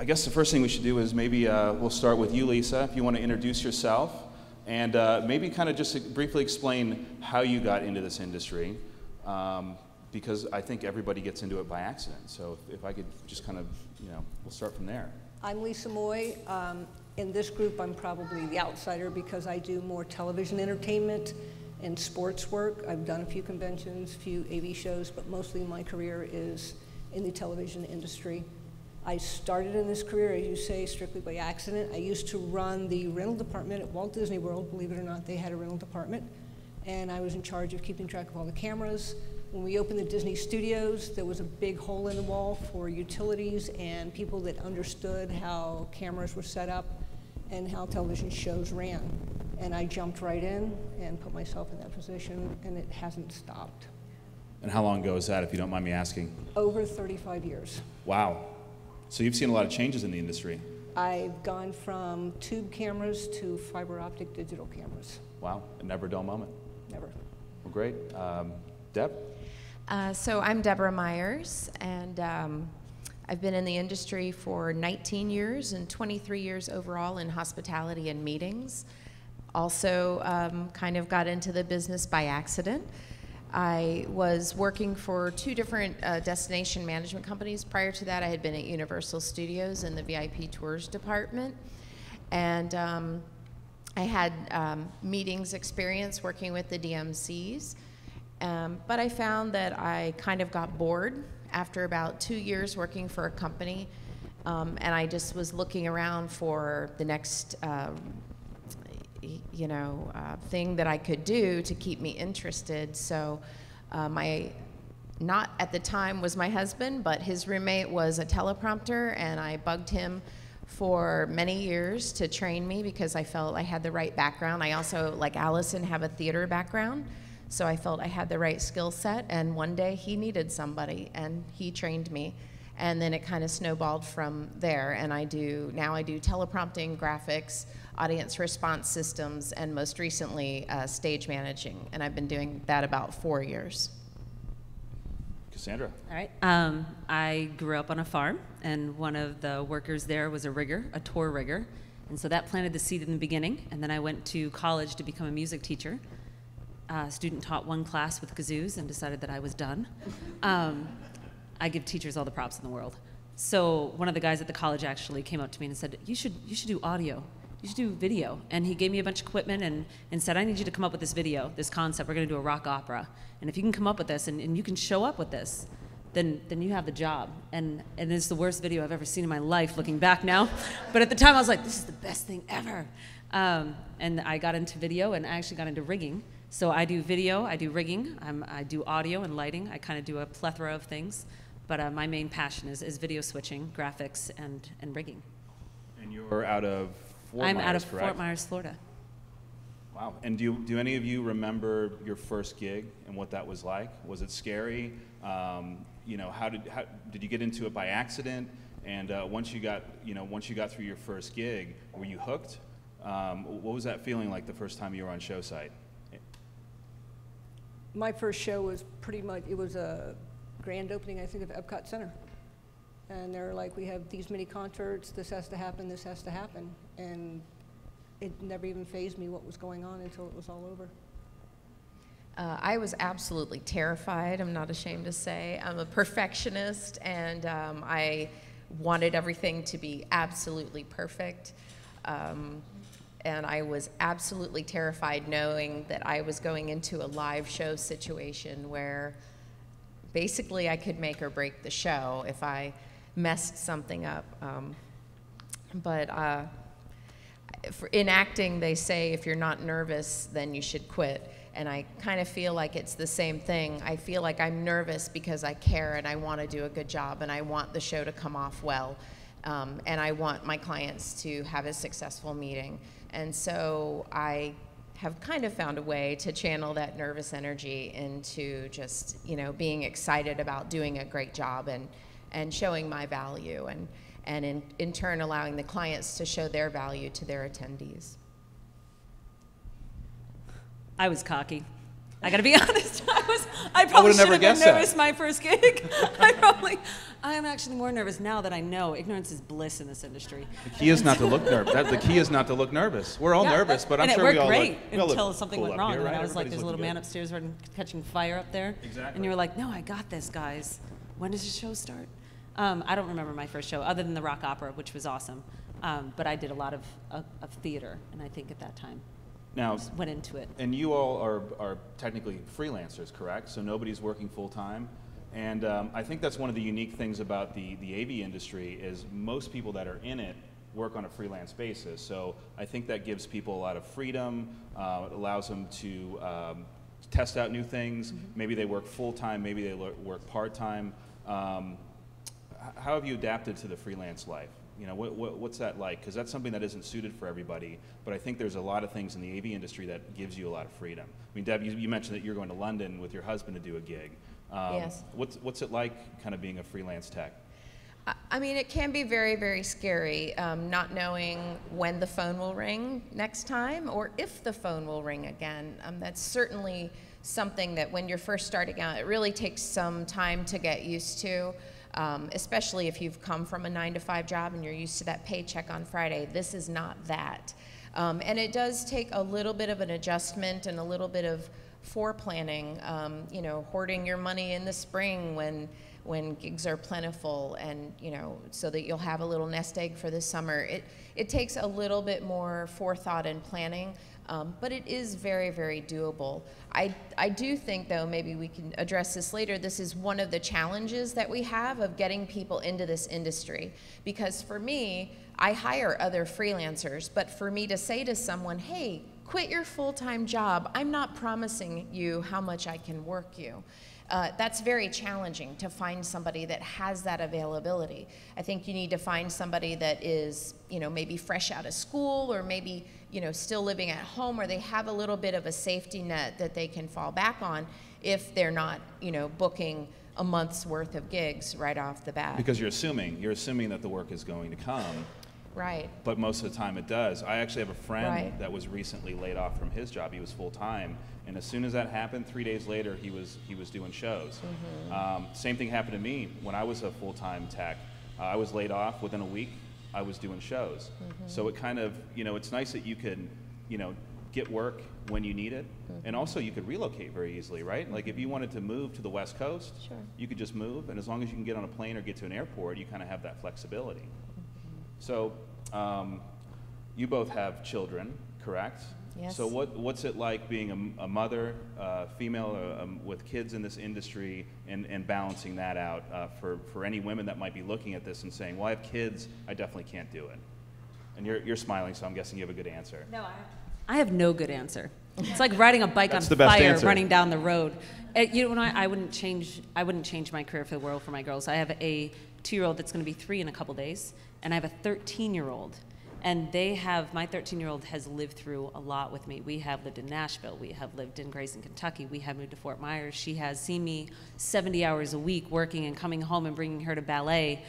I guess the first thing we should do is maybe uh, we'll start with you, Lisa, if you want to introduce yourself and uh, maybe kind of just briefly explain how you got into this industry. Um, because I think everybody gets into it by accident. So if, I could just kind of, you know, we'll start from there. I'm Lisa Moy. Um, in this group, I'm probably the outsider because I do more television entertainment and sports work. I've done a few conventions, a few AV shows, but mostly my career is in the television industry. I started in this career, as you say, strictly by accident. I used to run the rental department at Walt Disney World. Believe it or not, they had a rental department. And I was in charge of keeping track of all the cameras. When we opened the Disney studios, there was a big hole in the wall for utilities and people that understood how cameras were set up and how television shows ran. And I jumped right in and put myself in that position, and it hasn't stopped. And how long ago is that, if you don't mind me asking? Over 35 years. Wow. So you've seen a lot of changes in the industry. I've gone from tube cameras to fiber optic digital cameras. Wow, a never dull moment. Never. Well, great. Um, Deb? Uh, so I'm Deborah Myers, and um, I've been in the industry for 19 years and 23 years overall in hospitality and meetings. Also, um, kind of got into the business by accident. I was working for two different uh, destination management companies. Prior to that, I had been at Universal Studios in the VIP tours department. And um, I had um, meetings experience working with the DMCs. Um, but I found that I kind of got bored after about two years working for a company. Um, and I just was looking around for the next uh, you know, uh, thing that I could do to keep me interested. So uh, my, not at the time was my husband, but his roommate was a teleprompter, and I bugged him for many years to train me because I felt I had the right background. I also, like Allison, have a theater background. So I felt I had the right skill set, and one day he needed somebody, and he trained me. And then it kind of snowballed from there. And I do, now I do teleprompting, graphics, audience response systems, and most recently, uh, stage managing. And I've been doing that about four years. Cassandra. All right. Um, I grew up on a farm, and one of the workers there was a rigger, a tour rigger. And so that planted the seed in the beginning. And then I went to college to become a music teacher. Uh, student taught one class with kazoos and decided that I was done. Um, I give teachers all the props in the world. So one of the guys at the college actually came up to me and said, "You should you should do audio." You should do video. And he gave me a bunch of equipment and, and said, I need you to come up with this video, this concept. We're going to do a rock opera. And if you can come up with this and, and you can show up with this, then, then you have the job. And, and it's the worst video I've ever seen in my life looking back now. But at the time, I was like, this is the best thing ever. Um, and I got into video and I actually got into rigging. So I do video, I do rigging, I'm, i do audio and lighting. I kind of do a plethora of things. But uh, my main passion is, is video switching, graphics, and, and rigging. And you're out of Fort I'm Myers, out of correct? Fort Myers, Florida. Wow. And do, you, do any of you remember your first gig and what that was like? Was it scary? Um, you know, how did, how, did you get into it by accident? And uh, once you got, you know, once you got through your first gig, were you hooked? Um, what was that feeling like the first time you were on show site? My first show was pretty much, it was a grand opening, I think, of Epcot Center. And they're like, we have these many concerts, this has to happen, this has to happen. And it never even fazed me what was going on until it was all over. Uh, I was absolutely terrified, I'm not ashamed to say. I'm a perfectionist, and um, I wanted everything to be absolutely perfect. Um, and I was absolutely terrified knowing that I was going into a live show situation where basically I could make or break the show if I messed something up. Um, but uh, in acting, they say if you're not nervous, then you should quit. And I kind of feel like it's the same thing. I feel like I'm nervous because I care and I want to do a good job and I want the show to come off well. Um, and I want my clients to have a successful meeting. And so I have kind of found a way to channel that nervous energy into just, you know, being excited about doing a great job and, and showing my value and, and in, in turn allowing the clients to show their value to their attendees. I was cocky. I gotta be honest. I was. I probably I should have been nervous that. my first gig. I probably. I'm actually more nervous now that I know ignorance is bliss in this industry. The key is not to look nervous. The key is not to look nervous. We're all Yeah, nervous, but I'm and sure it worked we all great look, we all look until something cool went wrong. here, and? I was like, "There's a little looking man good. upstairs catching fire up there." Exactly. And you were like, "No, I got this, guys. When does the show start?" Um, I don't remember my first show, other than the rock opera, which was awesome. Um, but I did a lot of, of, of theater, and I think at that time Now, went into it. and you all are, are technically freelancers, correct? So nobody's working full time. And um, I think that's one of the unique things about the, the AV industry is most people that are in it work on a freelance basis. So I think that gives people a lot of freedom. Uh, it allows them to um, test out new things. Maybe they work full time. Maybe they work part time. Um, how have you adapted to the freelance life? You know, what, what, what's that like? Because that's something that isn't suited for everybody. But I think there's a lot of things in the AV industry that gives you a lot of freedom. I mean, Deb, you, you mentioned that you're going to London with your husband to do a gig. Um, Yes. What's, what's it like, kind of being a freelance tech? I- I mean, it can be very, very scary um, not knowing when the phone will ring next time or if the phone will ring again. Um, that's certainly something that when you're first starting out, it really takes some time to get used to, um, especially if you've come from a nine to five job and you're used to that paycheck on Friday. This is not that. Um, and it does take a little bit of an adjustment and a little bit of foreplanning, um, you know, hoarding your money in the spring when when gigs are plentiful and you know so that you'll have a little nest egg for the summer it it takes a little bit more forethought and planning um, but it is very very doable I, I do think though maybe we can address this later this is one of the challenges that we have of getting people into this industry because for me i hire other freelancers but for me to say to someone hey quit your full-time job i'm not promising you how much i can work you uh, that's very challenging to find somebody that has that availability. I think you need to find somebody that is, you know, maybe fresh out of school or maybe, you know, still living at home or they have a little bit of a safety net that they can fall back on if they're not, you know, booking a month's worth of gigs right off the bat. Because you're assuming, you're assuming that the work is going to come, right. but most of the time it does. I actually have a friend Right. that was recently laid off from his job. He was full time, and as soon as that happened, three days later, he was he was doing shows. Um, same thing happened to me when I was a full time tech. Uh, I was laid off within a week. I was doing shows. Mm-hmm. So it kind of you know it's nice that you can you know get work when you need it, and mm-hmm. also you could relocate very easily, right? Like if you mm-hmm. wanted to move to the West Coast, Sure. you could just move, and as long as you can get on a plane or get to an airport, you kind of have that flexibility. So, um, you both have children, correct? Yes. So what, what's it like being a mother, uh, female, uh, um, with kids in this industry and, and balancing that out uh, for, for any women that might be looking at this and saying, well, I have kids, I definitely can't do it. And you're, you're smiling, so I'm guessing you have a good answer. No, I I have no good answer. It's like riding a bike That's on the fire, answer. running down the road. Uh, you know, I, I wouldn't change. I wouldn't change my career for the world for my girls. I have a two-year-old that's going to be three in a couple days, and I have a 13-year-old. And they have my 13-year-old has lived through a lot with me. We have lived in Nashville. We have lived in Grayson, Kentucky. We have moved to Fort Myers. She has seen me 70 hours a week working and coming home and bringing her to ballet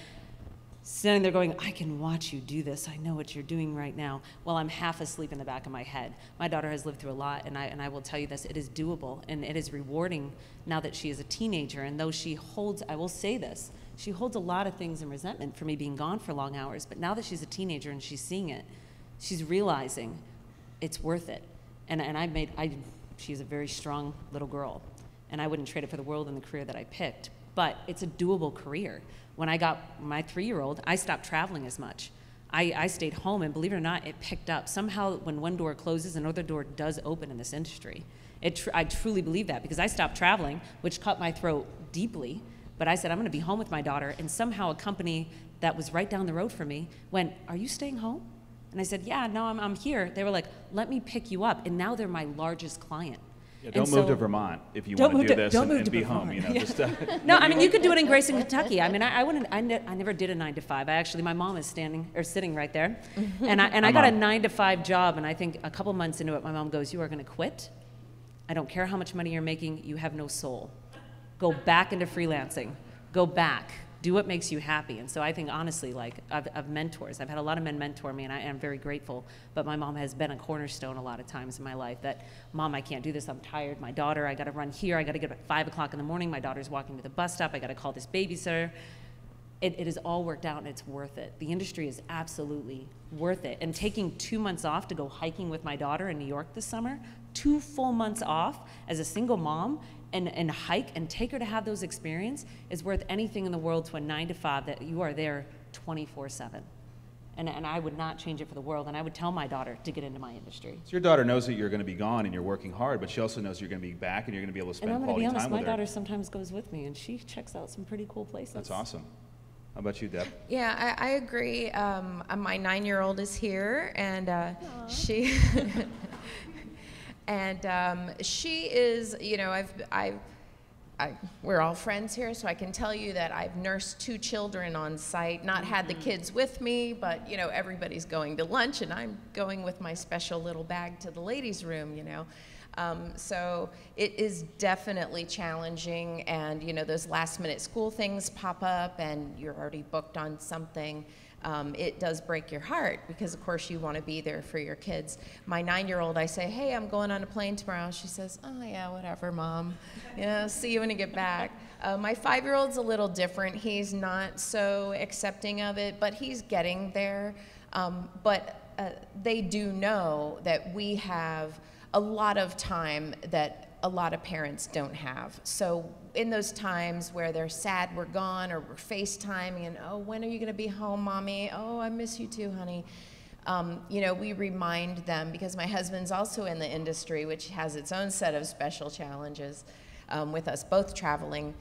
sitting there going, I can watch you do this. I know what you're doing right now. While I'm half asleep in the back of my head. My daughter has lived through a lot, and I, and I will tell you this it is doable and it is rewarding now that she is a teenager. And though she holds, I will say this, she holds a lot of things in resentment for me being gone for long hours. But now that she's a teenager and she's seeing it, she's realizing it's worth it. And, and I made, I, she's a very strong little girl. And I wouldn't trade it for the world and the career that I picked. But it's a doable career. When I got my three year old, I stopped traveling as much. I, I stayed home, and believe it or not, it picked up. Somehow, when one door closes, another door does open in this industry. It tr- I truly believe that because I stopped traveling, which cut my throat deeply. But I said, I'm going to be home with my daughter. And somehow, a company that was right down the road from me went, Are you staying home? And I said, Yeah, no, I'm, I'm here. They were like, Let me pick you up. And now they're my largest client. Yeah, don't move to Vermont if you want to do to- this don't and, move and to be home. You know, Yeah. just uh, No, I mean you could do it in Grayson, Kentucky. I mean, I, I wouldn't. I, ne- I never did a nine to five. I actually, my mom is standing or sitting right there, and I and I I'm got a nine to five job. And I think a couple months into it, my mom goes, "You are going to quit. I don't care how much money you're making. You have no soul. Go back into freelancing. Go back. Do what makes you happy." And so I think honestly, like I've, I've mentors. I've had a lot of men mentor me, and I am very grateful. But my mom has been a cornerstone a lot of times in my life. That mom, I can't do this. I'm tired. My daughter, I got to run here. I got to get up at five o'clock in the morning. My daughter's walking to the bus stop. I got to call this babysitter it, it has all worked out and it's worth it. The industry is absolutely worth it. And taking two months off to go hiking with my daughter in New York this summer, two full months off as a single mom and, and hike and take her to have those experience is worth anything in the world to a nine to five that you are there 24 7. And, and I would not change it for the world. And I would tell my daughter to get into my industry. So your daughter knows that you're going to be gone and you're working hard, but she also knows you're going to be back and you're going to be able to spend And spend I'm going to quality be honest, time my with her. daughter sometimes goes with me and she checks out some pretty cool places. That's awesome. How about you, Deb? Yeah, I, I agree. Um, my nine-year-old is here, and uh, she and um, she is. You know, I've I've. I, we're all friends here, so I can tell you that I've nursed two children on site, not had the kids with me, but you know, everybody's going to lunch and I'm going with my special little bag to the ladies' room, you know. Um, so it is definitely challenging, and you know, those last minute school things pop up and you're already booked on something. Um, it does break your heart because, of course, you want to be there for your kids. My nine year old, I say, Hey, I'm going on a plane tomorrow. She says, Oh, yeah, whatever, mom. You know, see you when you get back. Uh, my five year old's a little different. He's not so accepting of it, but he's getting there. Um, but uh, they do know that we have a lot of time that a lot of parents don't have. So in those times where they're sad we're gone or we're FaceTiming and oh when are you going to be home, mommy? Oh I miss you too, honey. Um, you know we remind them because my husband's also in the industry, which has its own set of special challenges um, with us both traveling.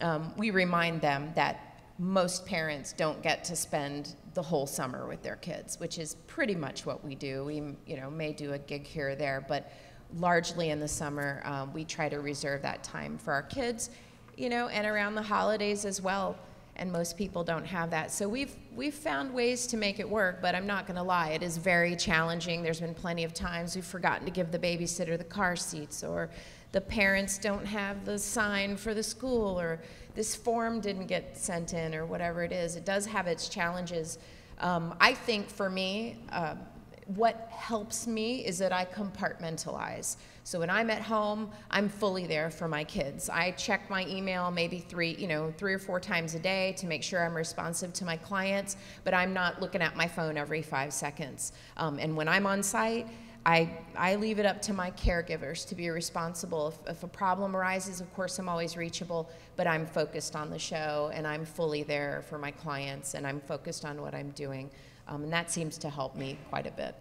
Um, we remind them that most parents don't get to spend the whole summer with their kids, which is pretty much what we do. We, you know, may do a gig here or there, but largely in the summer, um, we try to reserve that time for our kids, you know, and around the holidays as well. And most people don't have that. So we've we've found ways to make it work, but I'm not going to lie, it is very challenging. There's been plenty of times we've forgotten to give the babysitter the car seats, or the parents don't have the sign for the school, or this form didn't get sent in, or whatever it is. It does have its challenges. Um, I think for me, uh, what helps me is that I compartmentalize. So when I'm at home, I'm fully there for my kids. I check my email maybe three, you know, three or four times a day to make sure I'm responsive to my clients, but I'm not looking at my phone every five seconds. Um, and when I'm on site, I, I leave it up to my caregivers to be responsible. If, if a problem arises, of course, I'm always reachable, but I'm focused on the show and I'm fully there for my clients and I'm focused on what I'm doing. Um, and that seems to help me quite a bit.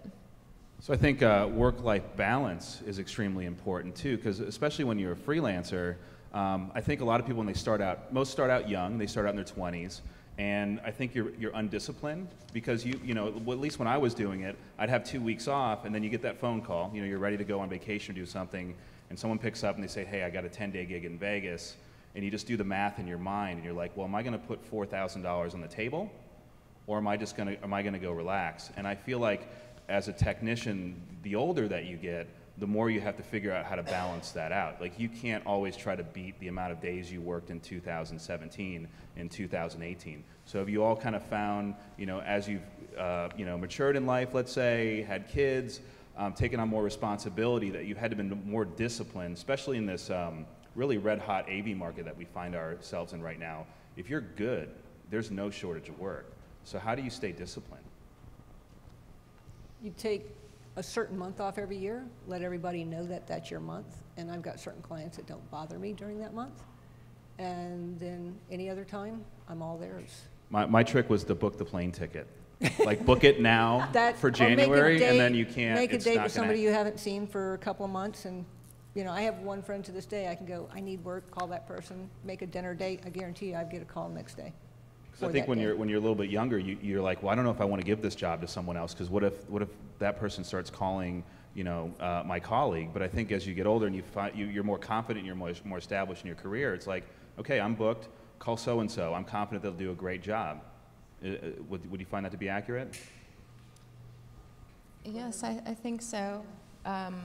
So I think uh, work-life balance is extremely important too, because especially when you're a freelancer, um, I think a lot of people when they start out, most start out young, they start out in their 20s, and I think you're, you're undisciplined because you, you know, at least when I was doing it, I'd have two weeks off, and then you get that phone call, you know, you're ready to go on vacation or do something, and someone picks up and they say, hey, I got a 10-day gig in Vegas, and you just do the math in your mind, and you're like, well, am I going to put $4,000 on the table, or am I just going to, am I going to go relax? And I feel like as a technician, the older that you get, the more you have to figure out how to balance that out. Like you can't always try to beat the amount of days you worked in 2017 in 2018. So have you all kind of found, you know, as you've, uh, you know, matured in life, let's say, had kids, um, taken on more responsibility, that you had to be more disciplined, especially in this um, really red hot AV market that we find ourselves in right now. If you're good, there's no shortage of work. So how do you stay disciplined? You take a certain month off every year, let everybody know that that's your month, and I've got certain clients that don't bother me during that month. And then any other time, I'm all theirs. My, my trick was to book the plane ticket. Like book it now That- for January, and then you can't. Make a date with somebody you haven't seen for a couple of months, and, you know, I have one friend to this day, I can go, I need work, call that person, make a dinner date, I guarantee you I'd get a call next day. I think when day. you're when you're a little bit younger, you, you're like, well, I don't know if I want to give this job to someone else because what if what if that person starts calling, you know, uh, my colleague? But I think as you get older and you find you, you're more confident, you're more more established in your career. It's like, okay, I'm booked. Call so and so. I'm confident they'll do a great job. Uh, uh, would would you find that to be accurate? Yes, I, I think so. Um,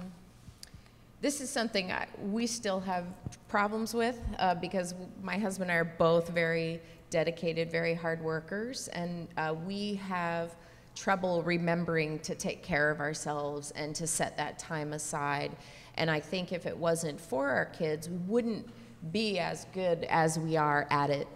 this is something I, we still have problems with uh, because my husband and I are both very dedicated, very hard workers, and uh, we have trouble remembering to take care of ourselves and to set that time aside. And I think if it wasn't for our kids, we wouldn't be as good as we are at it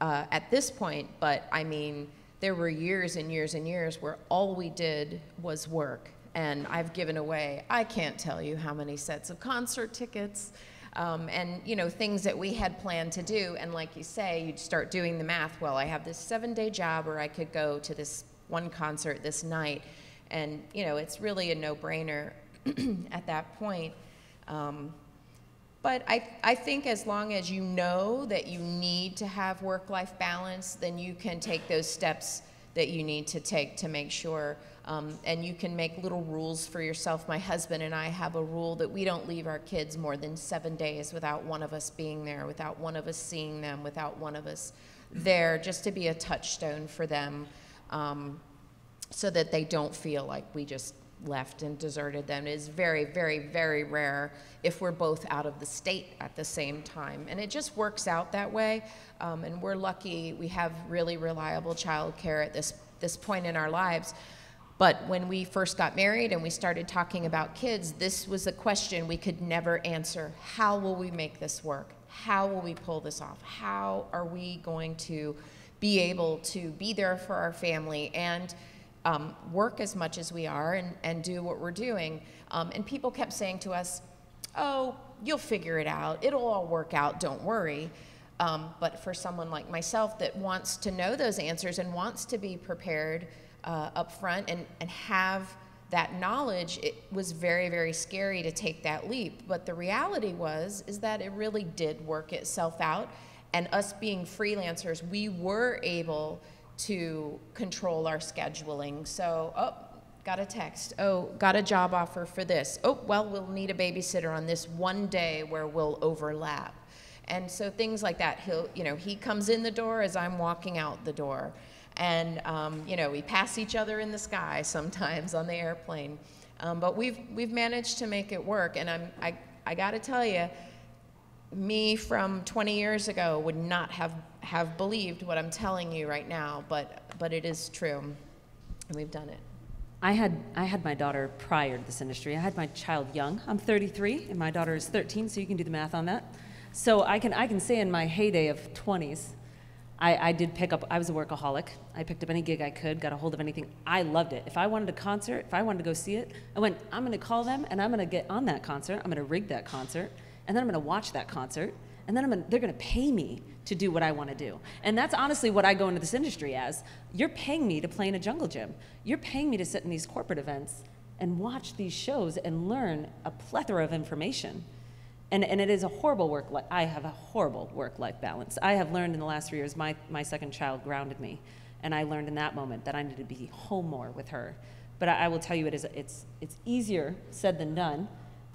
uh, at this point, but I mean, there were years and years and years where all we did was work. And I've given away, I can't tell you how many sets of concert tickets. Um, and you know things that we had planned to do and like you say you'd start doing the math. Well i have this seven day job or i could go to this one concert this night. And you know it's really a no-brainer at that point. Um, but I, I think as long as you know that you need to have work life balance, then you can take those steps that you need to take to make sure. Um, and you can make little rules for yourself. My husband and I have a rule that we don't leave our kids more than seven days without one of us being there, without one of us seeing them, without one of us there, just to be a touchstone for them um, so that they don't feel like we just left and deserted them. It is very, very, very rare if we're both out of the state at the same time. And it just works out that way. Um, and we're lucky we have really reliable childcare at this, this point in our lives. But when we first got married and we started talking about kids, this was a question we could never answer. How will we make this work? How will we pull this off? How are we going to be able to be there for our family and um, work as much as we are and, and do what we're doing. Um, and people kept saying to us, oh, you'll figure it out. It'll all work out. Don't worry. Um, but for someone like myself that wants to know those answers and wants to be prepared uh, up front and, and have that knowledge, it was very, very scary to take that leap. But the reality was, is that it really did work itself out. And us being freelancers, we were able to control our scheduling. So, oh, got a text. Oh, got a job offer for this. Oh, well, we'll need a babysitter on this one day where we'll overlap. And so things like that. He'll, you know, he comes in the door as I'm walking out the door. And, um, you know, we pass each other in the sky sometimes on the airplane. Um, but we've, we've managed to make it work. And I'm, I, I got to tell you, me from 20 years ago would not have, have believed what I'm telling you right now, but, but it is true, and we've done it. I had, I had my daughter prior to this industry. I had my child young. I'm 33, and my daughter is 13, so you can do the math on that. So I can, I can say in my heyday of 20s, I, I did pick up, I was a workaholic. I picked up any gig I could, got a hold of anything. I loved it. If I wanted a concert, if I wanted to go see it, I went, I'm going to call them and I'm going to get on that concert. I'm going to rig that concert and then I'm going to watch that concert, and then gonna, they're going to pay me to do what I want to do. And that's honestly what I go into this industry as. You're paying me to play in a jungle gym. You're paying me to sit in these corporate events and watch these shows and learn a plethora of information. And, and it is a horrible work life. I have a horrible work life balance. I have learned in the last three years, my, my second child grounded me. And I learned in that moment that I needed to be home more with her. But I, I will tell you, it is, it's, it's easier said than done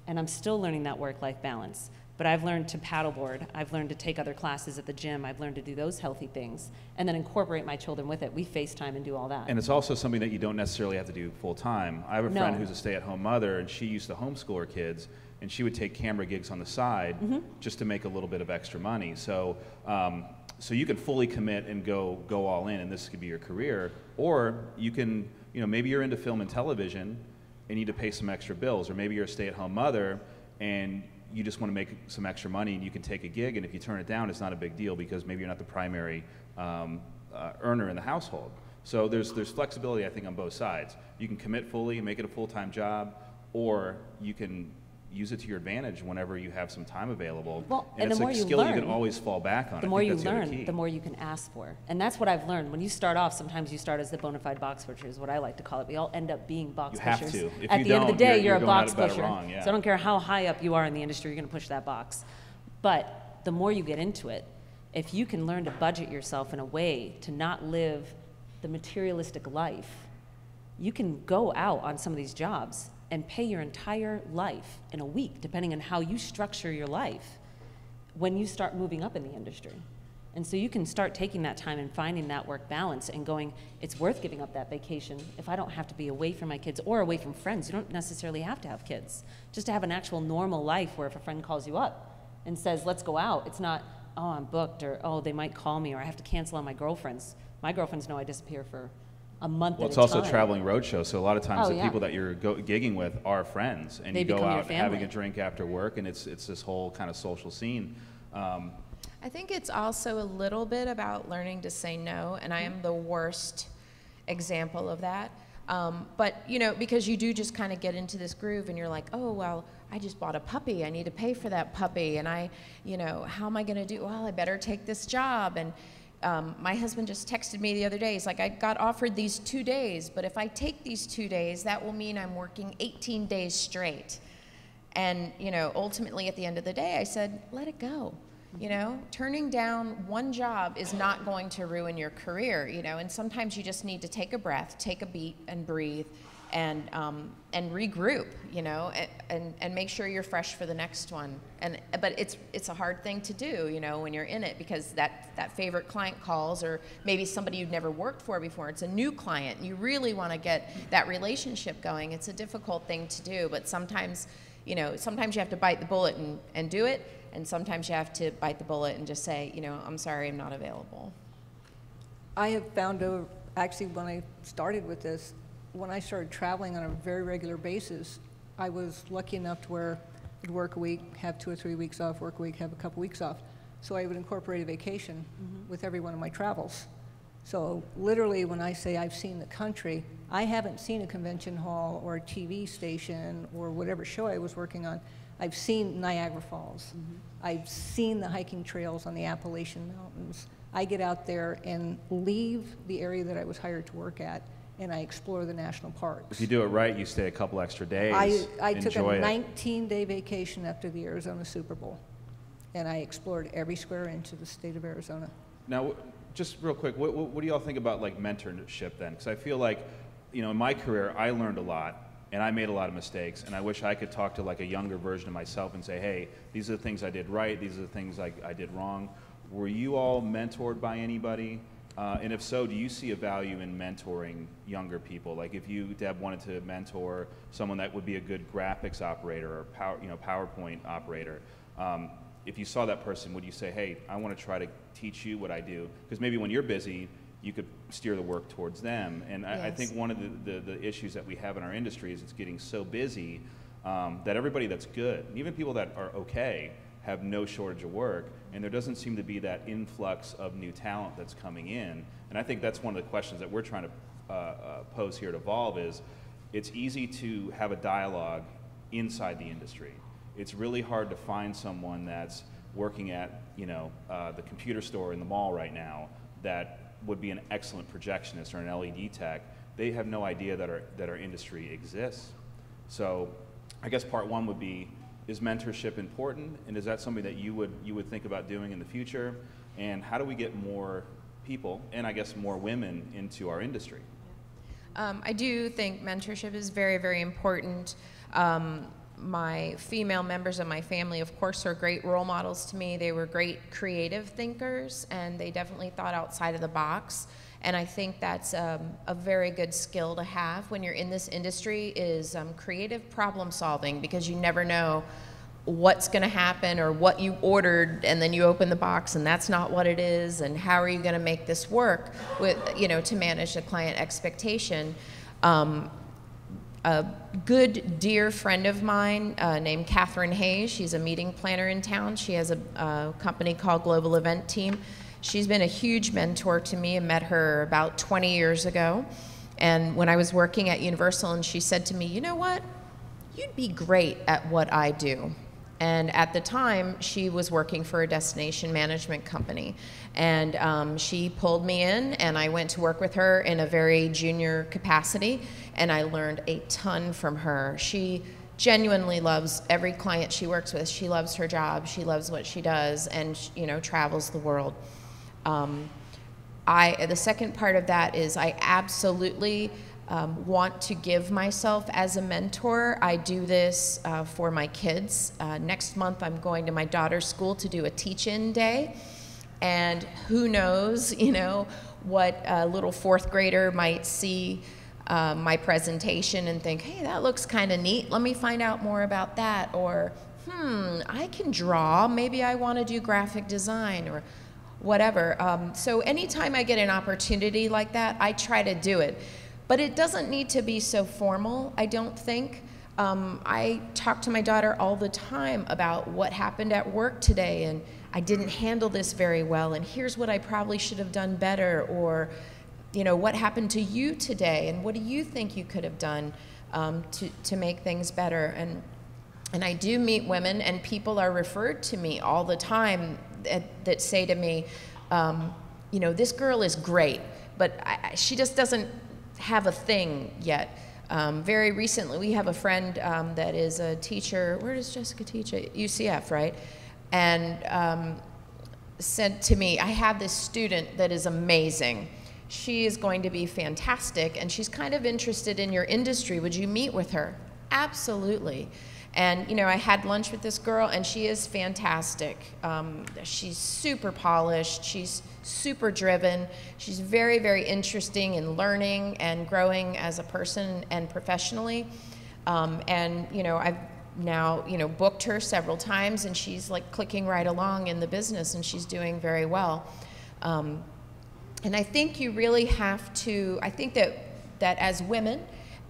and I'm still learning that work-life balance. But I've learned to paddleboard. I've learned to take other classes at the gym. I've learned to do those healthy things, and then incorporate my children with it. We FaceTime and do all that. And it's also something that you don't necessarily have to do full time. I have a friend who's a stay-at-home mother, and she used to homeschool her kids, and she would take camera gigs on the side Mm-hmm. just to make a little bit of extra money. So, um, so you can fully commit and go go all in, and this could be your career, or you can, you know, maybe you're into film and television, and need to pay some extra bills, or maybe you're a stay-at-home mother and you just want to make some extra money and you can take a gig and if you turn it down it's not a big deal because maybe you're not the primary um, uh, earner in the household. So there's there's flexibility i think on both sides. You can commit fully and make it a full-time job or you can use it to your advantage whenever you have some time available Well, and, and the it's more a you skill you can always fall back on the more you the learn, the more you can ask for. And that's what I've learned. When you start off, sometimes you start as the bona fide box pusher, is what I like to call it. We all end up being box You have pushers. to. If At you the end of the day, you're- you're, you're a box pusher. wrong, yeah. So I don't care how high up you are in the industry, you're going to push that box. But the more you get into it, if you can learn to budget yourself in a way to not live the materialistic life, you can go out on some of these jobs and pay your entire life in a week, depending on how you structure your life when you start moving up in the industry. And so you can start taking that time and finding that work balance and going, it's worth giving up that vacation if I don't have to be away from my kids or away from friends. You don't necessarily have to have kids. Just to have an actual normal life where if a friend calls you up and says, let's go out, it's not, oh, I'm booked or, oh, they might call me or I have to cancel on my girlfriends. My girlfriends know I disappear for a month well, at it's a also time. traveling roadshow, so a lot of times Oh, the yeah. people that you're go- gigging with are friends, and They you go become your out having a drink after work, and it's it's this whole kind of social scene. Um, I think it's also a little bit about learning to say no, and I am the worst example of that. Um, but you know, because you do just kind of get into this groove, and you're like, oh well, I just bought a puppy. I need to pay for that puppy, and I, you know, how am I going to do? Well, I better take this job. And um, my husband just texted me the other day. He's like, I got offered these two days, but if I take these two days, that will mean I'm working 18 days straight. And you know, ultimately, at the end of the day, I said, let it go. You know, turning down one job is not going to ruin your career, you know, and sometimes you just need to take a breath, take a beat, and breathe. And, um, and regroup, you know, and, and make sure you're fresh for the next one. And, but it's, it's a hard thing to do, you know, when you're in it because that, that favorite client calls or maybe somebody you've never worked for before. It's a new client. And you really want to get that relationship going. It's a difficult thing to do, but sometimes, you know, sometimes you have to bite the bullet and, and do it and sometimes you have to bite the bullet and just say, you know, I'm sorry, I'm not available. I have found, over, actually, when I started with this, when I started traveling on a very regular basis, I was lucky enough to where I'd work a week, have two or three weeks off, work a week, have a couple weeks off. So I would incorporate a vacation mm -hmm. with every one of my travels. So literally, when I say I've seen the country, I haven't seen a convention hall or a TV station or whatever show I was working on. I've seen Niagara Falls. Mm -hmm. I've seen the hiking trails on the Appalachian Mountains. I get out there and leave the area that I was hired to work at, and I explore the national parks. If you do it right, you stay a couple extra days. I, I took a 19-day vacation after the Arizona Super Bowl, and I explored every square inch of the state of Arizona. Now, just real quick, what, what, what do y'all think about like mentorship then? Because I feel like, you know, in my career, I learned a lot and I made a lot of mistakes. And I wish I could talk to like a younger version of myself and say, hey, these are the things I did right, these are the things I, I did wrong. Were you all mentored by anybody? Uh, and if so, do you see a value in mentoring younger people? Like if you, Deb, wanted to mentor someone that would be a good graphics operator or power, you know, PowerPoint operator, um, if you saw that person, would you say, hey, I want to try to teach you what I do? Because maybe when you're busy, you could steer the work towards them. And I. I think one of the, the, the, issues that we have in our industry is it's getting so busy um, that everybody that's good, even people that are okay, have no shortage of work, and there doesn't seem to be that influx of new talent that's coming in. And I think that's one of the questions that we're trying to uh, uh, pose here at Evolve is it's easy to have a dialogue inside the industry. It's really hard to find someone that's working at you know uh, the computer store in the mall right now that would be an excellent projectionist or an LED tech, they have no idea that our, that our industry exists. So I guess part one would be, is mentorship important? And is that something that you would, you would think about doing in the future? And how do we get more people, and I guess more women, into our industry? Um, I do think mentorship is very, very important. Um, my female members of my family, of course, are great role models to me. They were great creative thinkers, and they definitely thought outside of the box. And I think that's um, a very good skill to have when you're in this industry is um, creative problem solving because you never know what's going to happen or what you ordered and then you open the box and that's not what it is and how are you going to make this work with you know to manage the client expectation um, a good, dear friend of mine uh, named Catherine Hayes. She's a meeting planner in town. She has a, a, company called Global Event Team. She's been a huge mentor to me. I met her about 20 years ago. And when I was working at Universal, and she said to me, You know what? You'd be great at what I do. And at the time, she was working for a destination management company. And um, she pulled me in, and I went to work with her in a very junior capacity, and I learned a ton from her. She genuinely loves every client she works with. She loves her job, she loves what she does, and you know travels the world. Um, I, the second part of that is I absolutely um, want to give myself as a mentor. I do this uh, for my kids. Uh, next month, I'm going to my daughter's school to do a teach in day. And who knows, you know, what a little fourth grader might see uh, my presentation and think, hey, that looks kind of neat. Let me find out more about that. Or, hmm, I can draw. Maybe I want to do graphic design or whatever. Um, so anytime I get an opportunity like that, I try to do it. But it doesn't need to be so formal, I don't think. um, I talk to my daughter all the time about what happened at work today, and I didn't handle this very well, and here's what I probably should have done better, or, you know, what happened to you today, and what do you think you could have done um, to, to make things better? And, and I do meet women, and people are referred to me all the time that, that say to me, um, you know, this girl is great, but I, she just doesn't have a thing yet. Um, very recently, we have a friend um, that is a teacher. Where does Jessica teach at UCF, right? And um, said to me, I have this student that is amazing. She is going to be fantastic, and she's kind of interested in your industry. Would you meet with her? Absolutely. And you know, I had lunch with this girl, and she is fantastic. Um, she's super polished. She's super driven. She's very, very interesting in learning and growing as a person and professionally. Um, and you know, I've now you know booked her several times, and she's like clicking right along in the business, and she's doing very well. Um, and I think you really have to. I think that that as women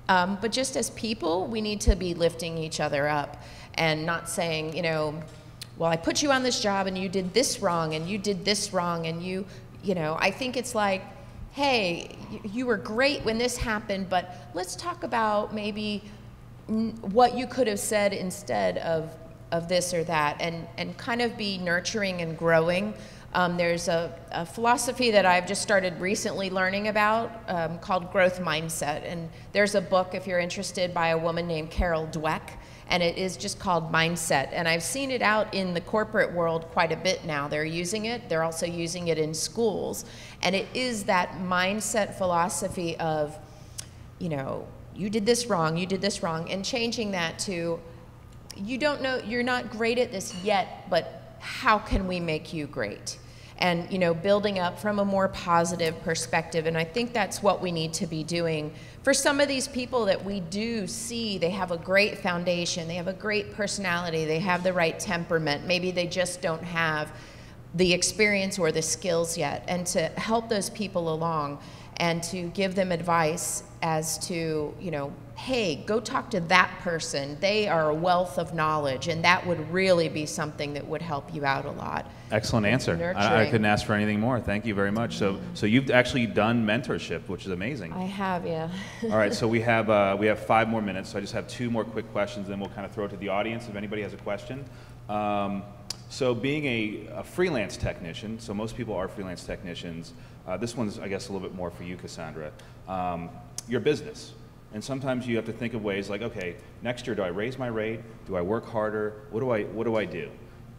um, but just as people, we need to be lifting each other up and not saying, you know, well, I put you on this job and you did this wrong and you did this wrong and you, you know, I think it's like, hey, you were great when this happened, but let's talk about maybe what you could have said instead of, of this or that and, and kind of be nurturing and growing um, there's a, a, philosophy that I've just started recently learning about um, called growth mindset. And there's a book, if you're interested, by a woman named Carol Dweck, and it is just called Mindset. And I've seen it out in the corporate world quite a bit now. They're using it, they're also using it in schools. And it is that mindset philosophy of, you know, you did this wrong, you did this wrong, and changing that to, you don't know, you're not great at this yet, but how can we make you great? And you know, building up from a more positive perspective. And I think that's what we need to be doing for some of these people that we do see they have a great foundation, they have a great personality, they have the right temperament. Maybe they just don't have the experience or the skills yet. And to help those people along and to give them advice as to, you know, hey, go talk to that person. They are a wealth of knowledge, and that would really be something that would help you out a lot. Excellent answer. I, I, couldn't ask for anything more. Thank you very much. So, so you've actually done mentorship, which is amazing. I have, yeah. All right, so we have uh, we have five more minutes. So I just have two more quick questions, then we'll kind of throw it to the audience if anybody has a question. Um, so, being a, a, freelance technician, so most people are freelance technicians. Uh, this one's, I guess, a little bit more for you, Cassandra. Um, your business, and sometimes you have to think of ways like, okay, next year, do I raise my rate? Do I work harder? What do I, what do, I do?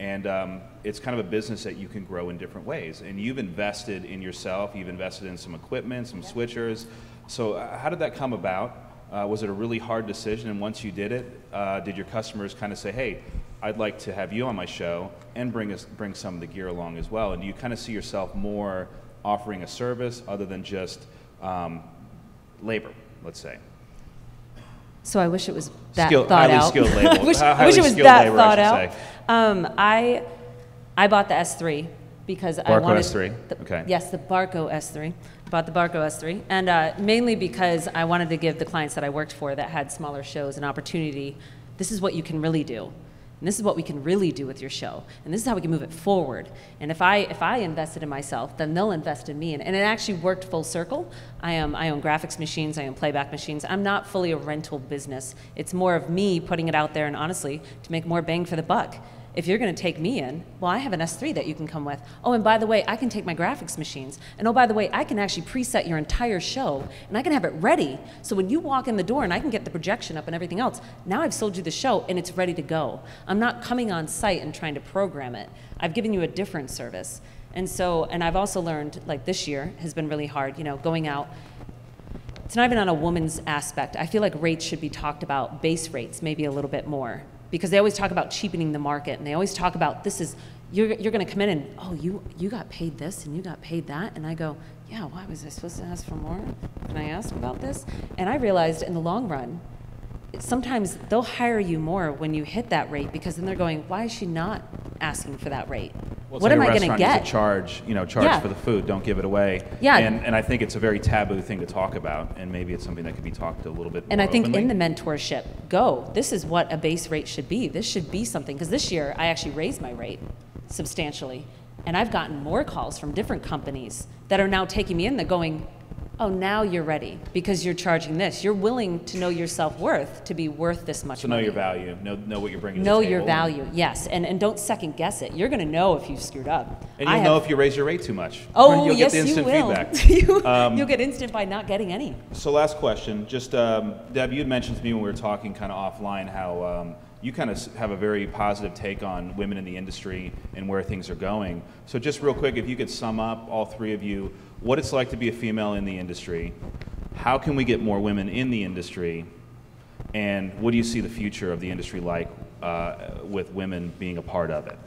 And um, it's kind of a business that you can grow in different ways. And you've invested in yourself, you've invested in some equipment, some switchers. So, uh, how did that come about? Uh, was it a really hard decision? And once you did it, uh, did your customers kind of say, hey, I'd like to have you on my show and bring, us, bring some of the gear along as well? And do you kind of see yourself more offering a service other than just um, labor, let's say? So I wish it was that Skill, thought highly out. Skilled labor. I wish, I wish it was that labor, thought out. Say. Um, I I bought the S3 because Barco I wanted S3. The, okay. Yes, the Barco S3. I bought the Barco S3, and uh, mainly because I wanted to give the clients that I worked for that had smaller shows an opportunity. This is what you can really do. And this is what we can really do with your show. And this is how we can move it forward. And if I, if I invested in myself, then they'll invest in me. And, and it actually worked full circle. I, am, I own graphics machines, I own playback machines. I'm not fully a rental business. It's more of me putting it out there and honestly to make more bang for the buck if you're going to take me in, well, I have an S3 that you can come with. Oh, and by the way, I can take my graphics machines. And oh, by the way, I can actually preset your entire show and I can have it ready. So when you walk in the door and I can get the projection up and everything else, now I've sold you the show and it's ready to go. I'm not coming on site and trying to program it. I've given you a different service. And so, and I've also learned, like this year has been really hard, you know, going out it's not even on a woman's aspect. I feel like rates should be talked about, base rates, maybe a little bit more because they always talk about cheapening the market and they always talk about this is you're, you're going to come in and oh you you got paid this and you got paid that and i go yeah why was i supposed to ask for more? Can i ask about this? And i realized in the long run sometimes they'll hire you more when you hit that rate because then they're going why is she not asking for that rate Well, what am I going to get? charge, you know, charge Yeah. for the food. Don't give it away. Yeah. And, and I think it's a very taboo thing to talk about, and maybe it's something that could be talked a little bit And I think openly. in the mentorship, go. This is what a base rate should be. This should be something because this year I actually raised my rate substantially, and I've gotten more calls from different companies that are now taking me in. They're going, "Oh, now you're ready because you're charging this. You're willing to know your self worth to be worth this much so know money. your value. Know know what you're bringing. Know to the your value, yes, and and don't second guess it. You're going to know if you've screwed up. And you'll know have- if you raise your rate too much. Oh, you'll yes, get the instant you will. feedback. you, Um, you'll get instant by not getting any. So last question, just um, Deb, you had mentioned to me when we were talking kind of offline how um, you kind of have a very positive take on women in the industry and where things are going. So just real quick, if you could sum up all three of you, what it's like to be a female in the industry, how can we get more women in the industry, and what do you see the future of the industry like uh, with women being a part of it?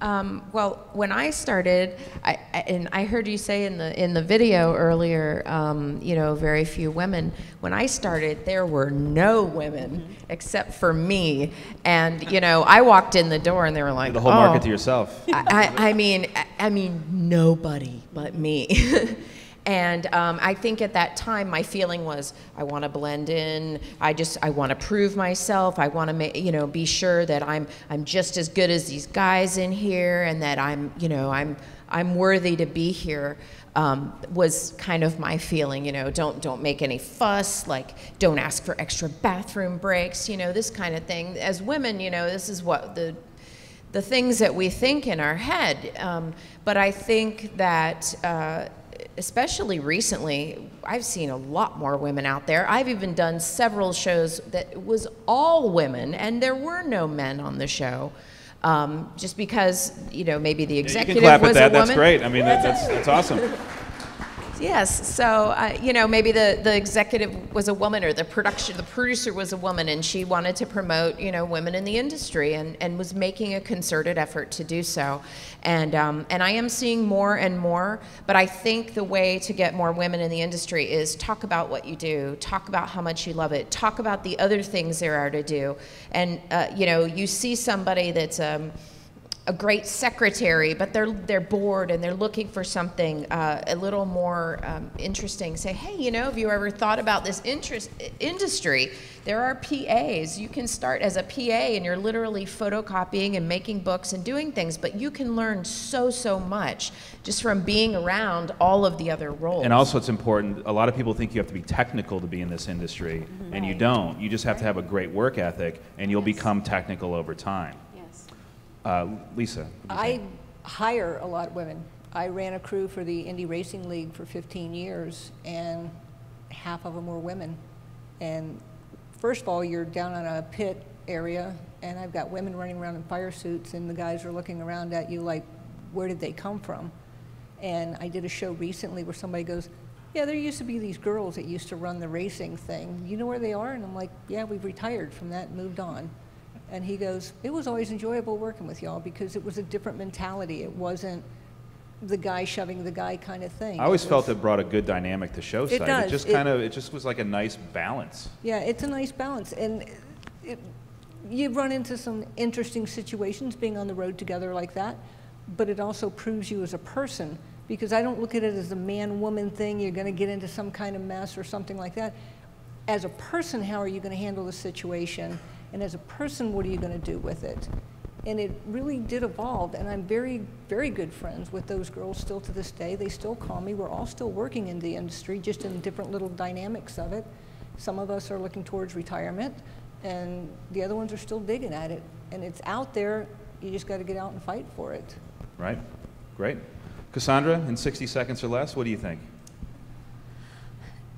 Um, well, when I started, I, I- and I heard you say in the in the video earlier, um, you know, very few women. When I started, there were no women except for me, and you know, I walked in the door and they were like, The whole "Oh." market to yourself. I, I I mean, I- I mean, nobody but me. and um, I think at that time, my feeling was, I want to blend in. I just, I want to prove myself. I want to, make, you know, be sure that I'm, I'm just as good as these guys in here, and that I'm, you know, I'm, I'm worthy to be here. Um, was kind of my feeling, you know, don't don't make any fuss, like don't ask for extra bathroom breaks, you know, this kind of thing. As women, you know, this is what the the things that we think in our head. Um, but I think that, uh, especially recently, I've seen a lot more women out there. I've even done several shows that was all women, and there were no men on the show. Um, just because, you know, maybe the you executive can clap was at that. That's great. I mean, that, that's that's awesome. Yes. So, uh, you know, maybe the, the executive was a woman or the production, the producer was a woman and she wanted to promote, you know, women in the industry and, and was making a concerted effort to do so. And, um, and I am seeing more and more, but I think the way to get more women in the industry is talk about what you do, talk about how much you love it, talk about the other things there are to do. And, uh, you know, you see somebody that's, um, a great secretary, but they're they're bored and they're looking for something uh, a little more um, interesting. Say, hey, you know, have you ever thought about this interest industry? There are PAs. You can start as a PA and you're literally photocopying and making books and doing things, but you can learn so so much just from being around all of the other roles. And also, it's important. A lot of people think you have to be technical to be in this industry, and you don't. You just have to have a great work ethic, and you'll become technical over time. Uh, Lisa, what do you I hire a lot of women. I ran a crew for the Indy Racing League for 15 years, and half of them were women. And first of all, you're down on a pit area, and I've got women running around in fire suits, and the guys are looking around at you like, where did they come from? And I did a show recently where somebody goes, yeah, there used to be these girls that used to run the racing thing. You know where they are? And I'm like, yeah, we've retired from that and moved on. And he goes, it was always enjoyable working with y'all because it was a different mentality. It wasn't the guy shoving the guy kind of thing. I always It felt was- it brought a good dynamic to show It site. does. It just It- kind of, it just was like a nice balance. Yeah, it's a nice balance. And it, you run into some interesting situations being on the road together like that, but it also proves you as a person because I don't look at it as a man woman thing. You're going to get into some kind of mess or something like that. As a person, how are you going to handle the situation? And as a person, what are you going to do with it? And it really did evolve, and I'm very, very good friends with those girls still to this day. They still call me. We're all still working in the industry, just in different little dynamics of it. Some of us are looking towards retirement, and the other ones are still digging at it. And it's out there. You just got to get out and fight for it. Right? Great. Cassandra, in 60 seconds or less, what do you think?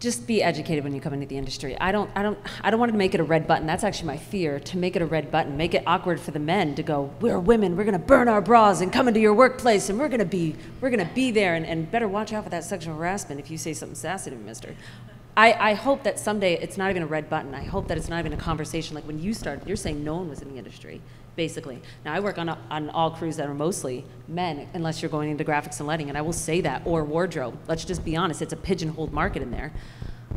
Just be educated when you come into the industry. I don't, I don't, I don't want to make it a red button. That's actually my fear to make it a red button, make it awkward for the men to go. We're women. We're going to burn our bras and come into your workplace, and we're going to be, we're going to be there, and, and better watch out for that sexual harassment if you say something sassy to me, Mister. I, I hope that someday it's not even a red button. I hope that it's not even a conversation like when you started. You're saying no one was in the industry, basically. Now I work on on all crews that are mostly men, unless you're going into graphics and lighting, and I will say that or wardrobe. Let's just be honest. It's a pigeonholed market in there.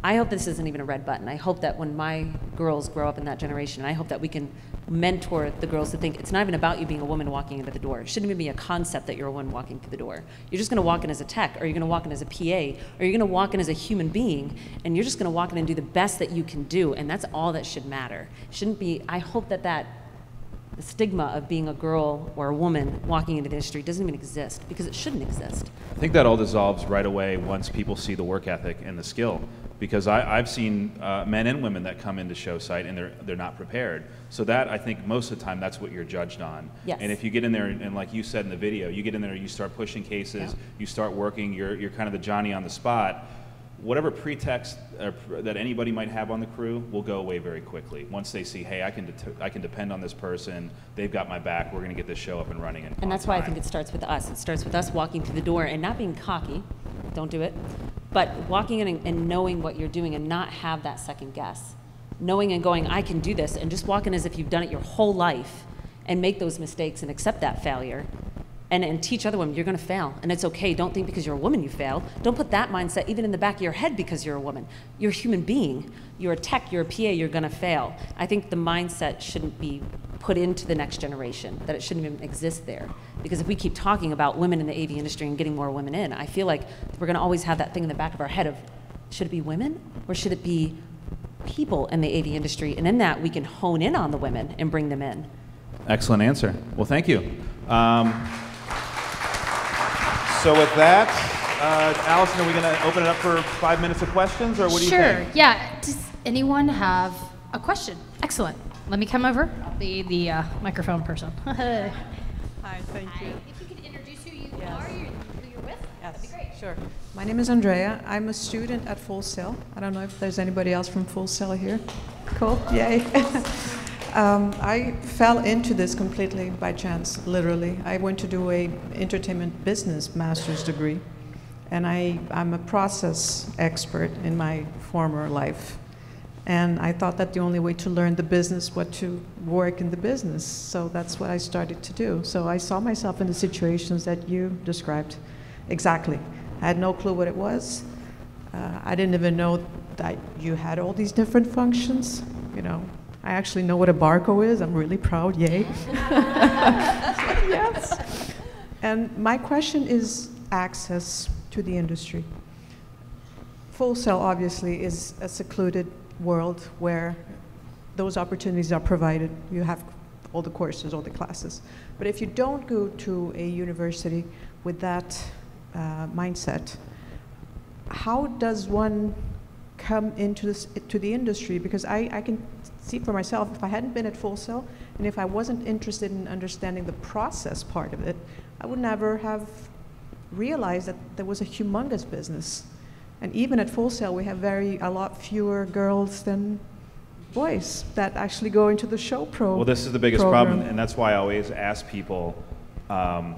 I hope this isn't even a red button. I hope that when my girls grow up in that generation, I hope that we can mentor the girls to think it's not even about you being a woman walking into the door. It shouldn't even be a concept that you're a woman walking through the door. You're just going to walk in as a tech, or you're going to walk in as a PA, or you're going to walk in as a human being, and you're just going to walk in and do the best that you can do, and that's all that should matter. Shouldn't be. I hope that that the stigma of being a girl or a woman walking into the industry doesn't even exist because it shouldn't exist. I think that all dissolves right away once people see the work ethic and the skill. Because I, I've seen uh, men and women that come into show site and they're, they're not prepared. So that, I think, most of the time, that's what you're judged on. Yes. And if you get in there, and, and like you said in the video, you get in there, you start pushing cases, Yeah. you start working, you're, you're kind of the Johnny on the spot, whatever pretext uh, that anybody might have on the crew will go away very quickly. Once they see, hey, I can, I can depend on this person, they've got my back, we're going to get this show up and running. And, And that's why I think it starts with us. It starts with us walking through the door and not being cocky, don't do it, but walking in and, and knowing what you're doing and not have that second guess. Knowing and going, I can do this, and just walking as if you've done it your whole life and make those mistakes and accept that failure. And, and teach other women you're going to fail. And it's okay don't think because you're a woman you fail. Don't put that mindset even in the back of your head because you're a woman. You're a human being. You're a tech you're a pa you're going to fail. I think the mindset shouldn't be put into the next generation that it shouldn't even exist there. Because if we keep talking about women in the AV industry and getting more women in i feel like we're going to always have that thing in the back of our head of should it be women or should it be people in the AV industry? And in that we can hone in on the women and bring them in. Excellent answer. Well, thank you. Um, so with that, uh, Allison, are we going to open it up for five minutes of questions, or what do you think? sure. Yeah. Does anyone have a question? Excellent. Let me come over. I'll be the uh, microphone person. Hi, Hi, thank you. If you could introduce who you are, you're, who you're with, that'd be Yes, great. sure. My name is Andrea. I'm a student at Full Sail. I don't know if there's anybody else from Full Sail here. Cool, yay. um, I fell into this completely by chance, literally. I went to do a entertainment business master's degree, and I, I'm a process expert in my former life. And I thought that the only way to learn the business was to work in the business. So that's what I started to do. So I saw myself in the situations that you described exactly. I had no clue what it was. Uh, I didn't even know that you had all these different functions. You know, I actually know what a barco is. I'm really proud. Yay. yes. And my question is access to the industry. Full Sail obviously is a secluded world where those opportunities are provided. You have all the courses, all the classes. But if you don't go to a university with that uh, mindset, how does one come into this, to the industry? Because I, I can see for myself, if I hadn't been at Full Sail, and if I wasn't interested in understanding the process part of it, I would never have realized that there was a humongous business. And even at Full Sail, we have very a lot fewer girls than boys that actually go into the show pro. Well, this is the biggest program. problem, and that's why I always ask people um,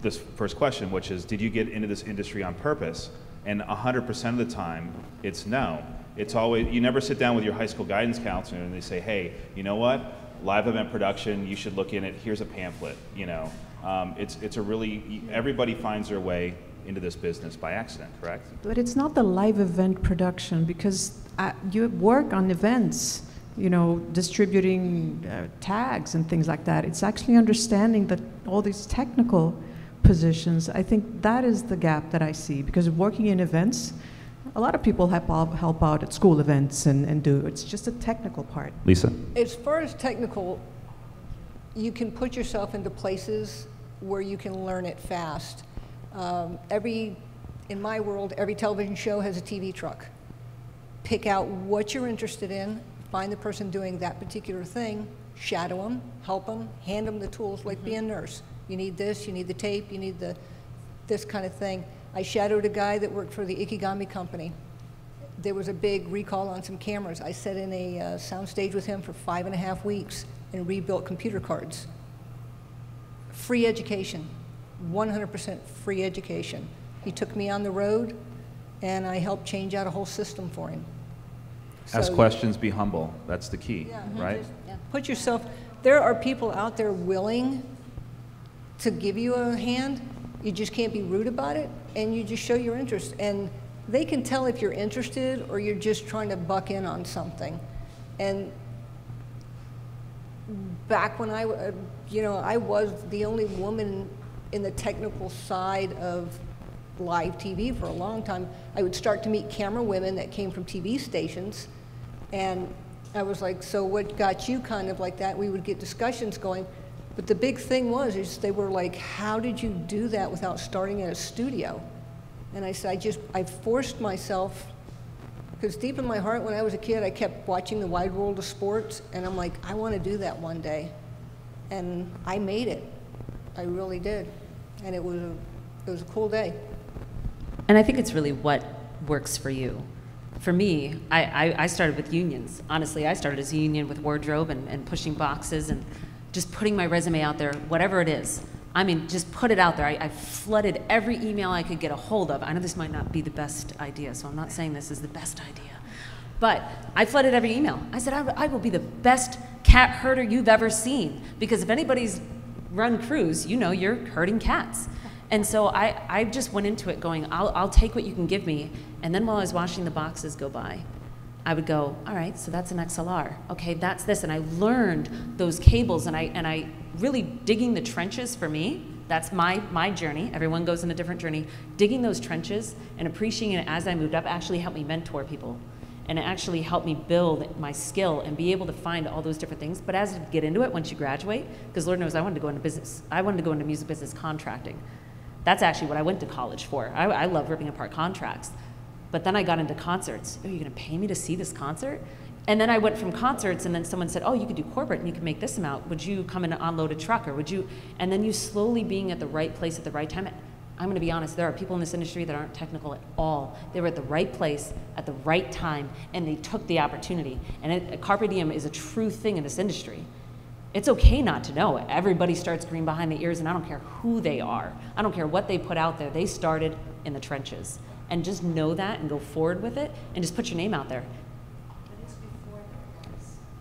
this first question, which is, did you get into this industry on purpose? And 100% of the time, it's no. It's always, you never sit down with your high school guidance counselor and they say, hey, you know what? Live event production, you should look in it. Here's a pamphlet, you know. Um, it's, it's a really, everybody finds their way into this business by accident, correct? But it's not the live event production because uh, you work on events, you know, distributing uh, tags and things like that. It's actually understanding that all these technical positions. I think that is the gap that I see because working in events, a lot of people help out, help out at school events and, and do. It's just a technical part. Lisa? As far as technical, you can put yourself into places where you can learn it fast. Um, every, in my world, every television show has a TV truck. Pick out what you're interested in, find the person doing that particular thing, shadow them, help them, hand them the tools, like being a nurse. You need this, you need the tape, you need the, this kind of thing. I shadowed a guy that worked for the Ikegami company there was a big recall on some cameras. I sat in a uh, soundstage with him for five and a half weeks and rebuilt computer cards. Free education, 100% free education. He took me on the road, and I helped change out a whole system for him. Ask So- questions, be humble. That's the key, Yeah, right? just Put yourself, there are people out there willing to give you a hand. You just can't be rude about it, and you just show your interest. And they can tell if you're interested or you're just trying to buck in on something. And back when I, uh, you know, I was the only woman in the technical side of live TV for a long time. I would start to meet camera women that came from TV stations, and I was like, so what got you kind of like that? We would get discussions going, but the big thing was, is they were like, how did you do that without starting at a studio? And I said, I just, I forced myself because deep in my heart, when I was a kid, I kept watching the wide world of sports, and I'm like, I want to do that one day. And I made it. I really did. And it was a, it was a cool day. And I think it's really what works for you. For me, I, I, started with unions. Honestly, I started as a union with wardrobe and, and pushing boxes and just putting my resume out there, whatever it is. I mean, just put it out there. I, I flooded every email I could get a hold of. I know this might not be the best idea, so I'm not saying this is the best idea. But I flooded every email. I said, I will be the best cat herder you've ever seen. Because if anybody's run crews, you know you're herding cats. And so I, I just went into it going, I'll, I'll take what you can give me. And then while I was watching the boxes go by, I would go, all right, so that's an XLR. Okay, that's this. And I learned those cables and I, and I really digging the trenches for me. That's my, my journey. Everyone goes in a different journey. Digging those trenches and appreciating it as I moved up actually helped me mentor people. And it actually helped me build my skill and be able to find all those different things. But as you get into it, once you graduate, because Lord knows I wanted to go into business, I wanted to go into music business contracting. That's actually what I went to college for. I, I love ripping apart contracts. But then I got into concerts. Oh, are you going to pay me to see this concert? And then I went from concerts, and then someone said, "Oh, you could do corporate, and you could make this amount. Would you come and unload a truck, or would you?" And then you slowly being at the right place at the right time. I'm going to be honest. There are people in this industry that aren't technical at all. They were at the right place at the right time, and they took the opportunity. And it, carpe diem is a true thing in this industry. It's okay not to know. Everybody starts green behind the ears, and I don't care who they are. I don't care what they put out there. They started in the trenches. And just know that and go forward with it and just put your name out there.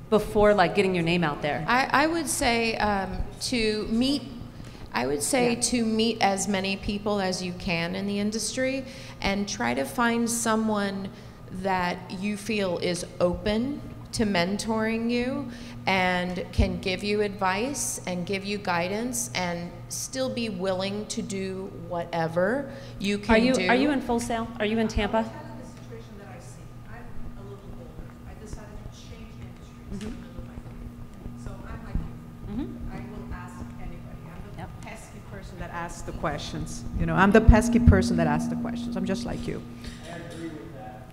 Before like getting your name out there. I, I would say um, to meet, I would say to meet as many people as you can in the industry and try to find someone that you feel is open to mentoring you and can give you advice and give you guidance and still be willing to do whatever you can Are you do. are you in Full Sail? Are you in Tampa? Kind of the situation I see. I'm a little older. I decided to change industries the middle of my career. So I'm like you. Mm-hmm. I will ask anybody. I'm the Yep. pesky person that asks the questions. You know, I'm the pesky person that asks the questions. I'm just like you.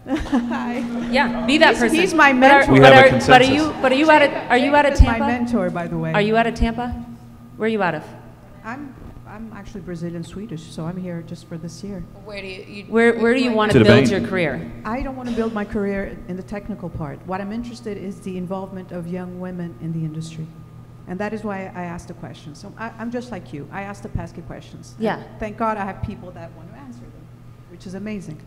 Hi. Yeah, be that He's- person. he's my But are- mentor. We but have a are- But are consensus. you but are you out of are you out of Jacob is my mentor, by the way. Are you out of Tampa? Where are you out of? I'm, I'm actually Brazilian Swedish, so I'm here just for this year. Where do you, you Where where do you want To to build your career? I don't want to build my career in the technical part. What I'm interested is the involvement of young women in the industry. And that is why I asked the questions. So I, I'm just like you. I ask the pesky questions. And Yeah. Thank God I have people that want to answer them, which is amazing.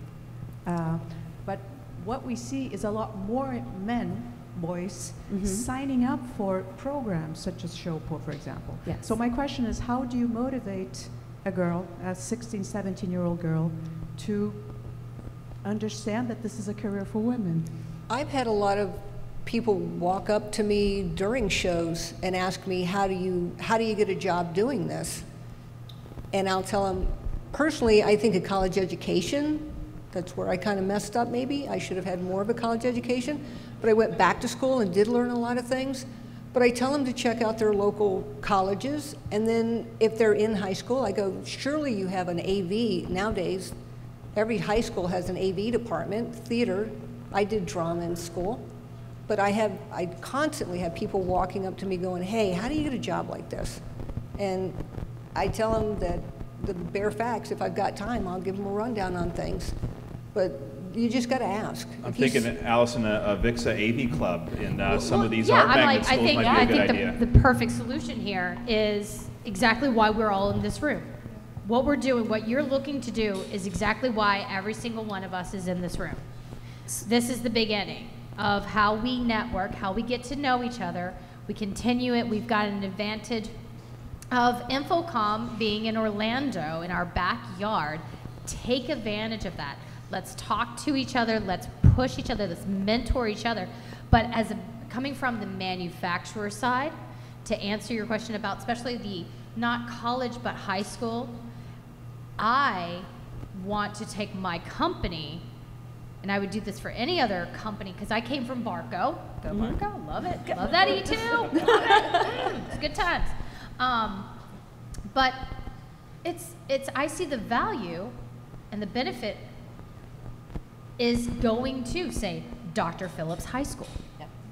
Uh, but what we see is a lot more men, boys, Mhm. signing up for programs such as Showpo, for example. Yes. So my question is, how do you motivate a girl, a 16, 17 year old girl, to understand that this is a career for women? I've had a lot of people walk up to me during shows and ask me, how do you, how do you get a job doing this? And I'll tell them, personally, I think a college education, that's where I kind of messed up maybe. I should have had more of a college education. But I went back to school and did learn a lot of things. But I tell them to check out their local colleges. And then if they're in high school, I go, surely you have an AV. Nowadays, every high school has an AV department, theater. I did drama in school. But I have, I constantly have people walking up to me going, hey, how do you get a job like this? And I tell them that the bare facts, if I've got time, I'll give them a rundown on things. But you just got to ask. I'm If he's- thinking, Allison, a, a VIXA AV club in uh, some of these yeah, art I'm magnet like, I think, might I be a good think idea. the, the perfect solution here is exactly why we're all in this room. What we're doing, what you're looking to do, is exactly why every single one of us is in this room. This is the beginning of how we network, how we get to know each other. We continue it. We've got an advantage of InfoComm being in Orlando in our backyard. Take advantage of that. Let's talk to each other. Let's push each other. Let's mentor each other. But as a, coming from the manufacturer side, to answer your question about especially the not college but high school, I want to take my company, and I would do this for any other company because I came from Barco. Go Barco, love it, love that E2. Love it. Mm, it's good times. Um, but it's it's I see the value and the benefit is going to say Dr. Phillips High School.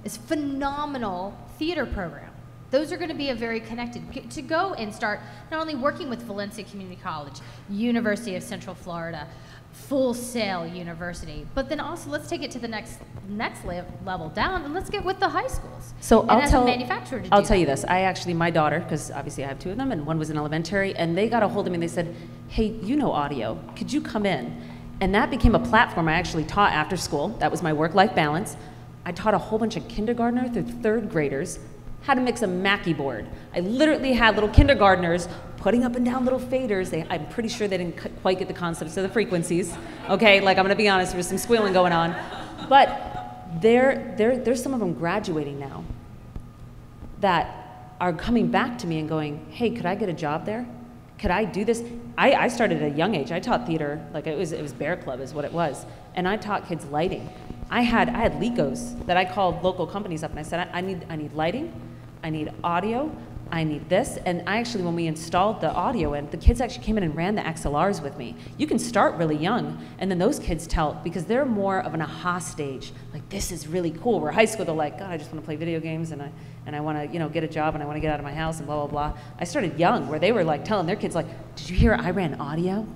It's phenomenal theater program. Those are going to be a very connected to go and start not only working with Valencia Community College, University of Central Florida, Full Sail University, but then also let's take it to the next next le- level down and let's get with the high schools. So and I'll as tell a manufacturer I'll tell that. you this. I actually my daughter because obviously I have two of them and one was in elementary and they got a hold of me and they said, "Hey, you know audio. Could you come in?" And that became a platform I actually taught after school. That was my work-life balance. I taught a whole bunch of kindergartner through third graders how to mix a Mackie board. I literally had little kindergartners putting up and down little faders. They, I'm pretty sure they didn't quite get the concepts of the frequencies. Okay, like I'm gonna be honest, there was some squealing going on. But there, there, there's some of them graduating now that are coming back to me and going, hey, could I get a job there? Could I do this? I, I started at a young age. I taught theater, like it was, it was Bear Club is what it was. And I taught kids lighting. I had, I had Lekos that I called local companies up and I said, I, I need, I need lighting, I need audio, I need this. And I actually, when we installed the audio in, the kids actually came in and ran the XLRs with me. You can start really young, and then those kids tell, because they're more of an aha stage, like this is really cool. Where high school, they're like, God, I just want to play video games and I, and I want to, you know, get a job and I want to get out of my house and blah, blah, blah. I started young, where they were like telling their kids, like, did you hear I ran audio?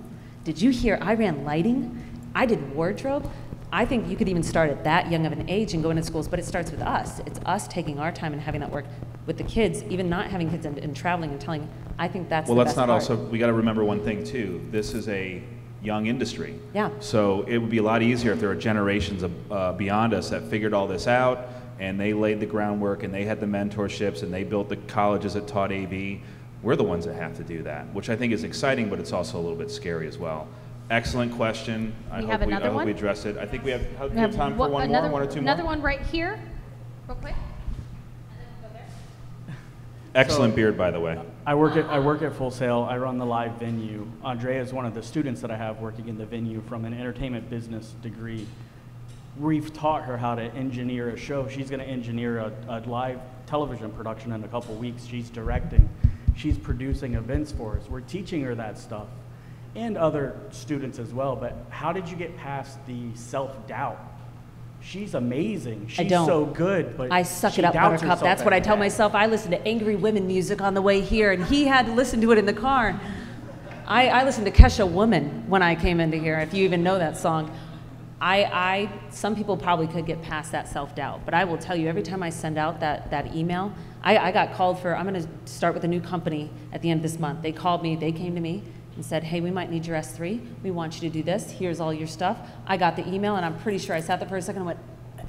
Did you hear I ran lighting? I did wardrobe. I think you could even start at that young of an age and go into schools, but it starts with us. It's us taking our time and having that work with the kids, even not having kids and, and traveling and telling. I think that's Well, the let's best not part. also, we got to remember one thing too. This is a young industry. Yeah. So it would be a lot easier if there were generations of, uh, beyond us that figured all this out and they laid the groundwork and they had the mentorships and they built the colleges that taught AV. We're the ones that have to do that, which I think is exciting, but it's also a little bit scary as well. Excellent question. I We hope have we, I another hope we one? addressed it. I think we have, We we have time for one- one another, more, one or two Another more? Another one right here, real quick. Excellent So- beard, by the way. I work at I work at Full Sail. I run the live venue. Andrea is one of the students that I have working in the venue from an entertainment business degree. We've taught her how to engineer a show. She's going to engineer a, a live television production in a couple weeks. She's directing. She's producing events for us. We're teaching her that stuff, and other students as well. But how did you get past the self doubt? She's amazing. She's don't. so good, but I suck it up, Buttercup. That's what I tell that. myself. I listen to angry women music on the way here, and he had to listen to it in the car. I, I listened to Kesha Woman when I came into here, if you even know that song. I, I, some people probably could get past that self doubt, but I will tell you, every time I send out that, that email, I, I got called for, I'm going to start with a new company at the end of this month. They called me, they came to me and said, hey, we might need your S3. We want you to do this. Here's all your stuff. I got the email, and I'm pretty sure I sat there for a second and went,